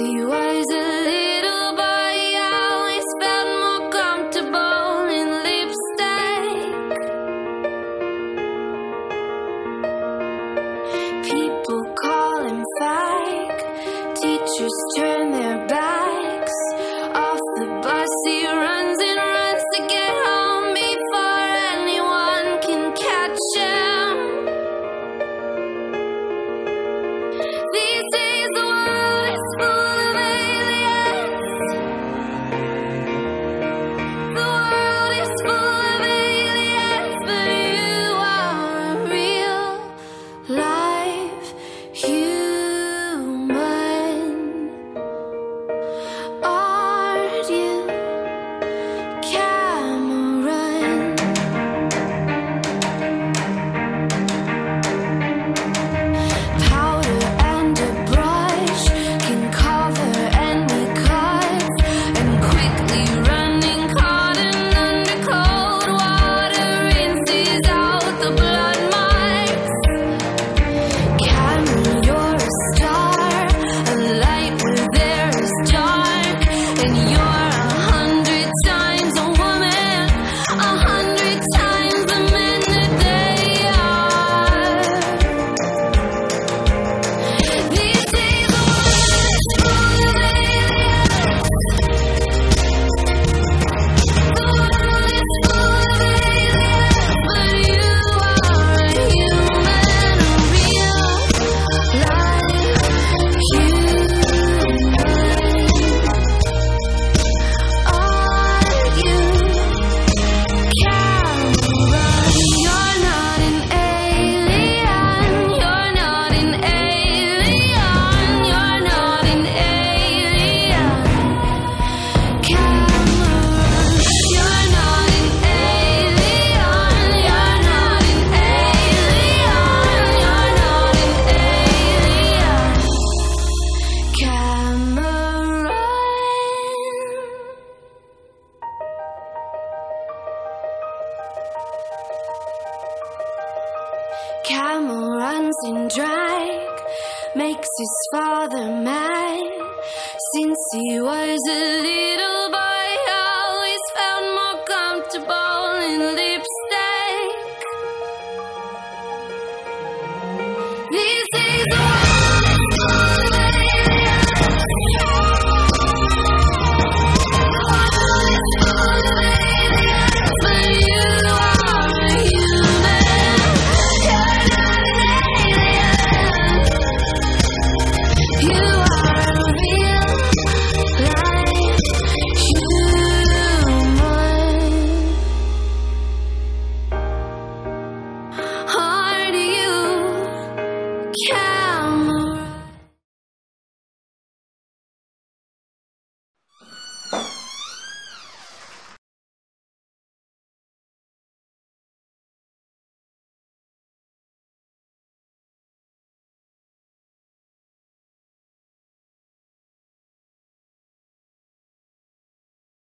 He wise, a little boy, always felt more comfortable in lipstick. People call him fake, teachers turn. Camel runs in drag, makes his father mad since he was a little.